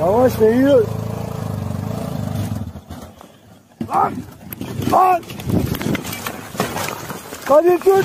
Yavaş değiyor. Lan! Lan! Hadi tut!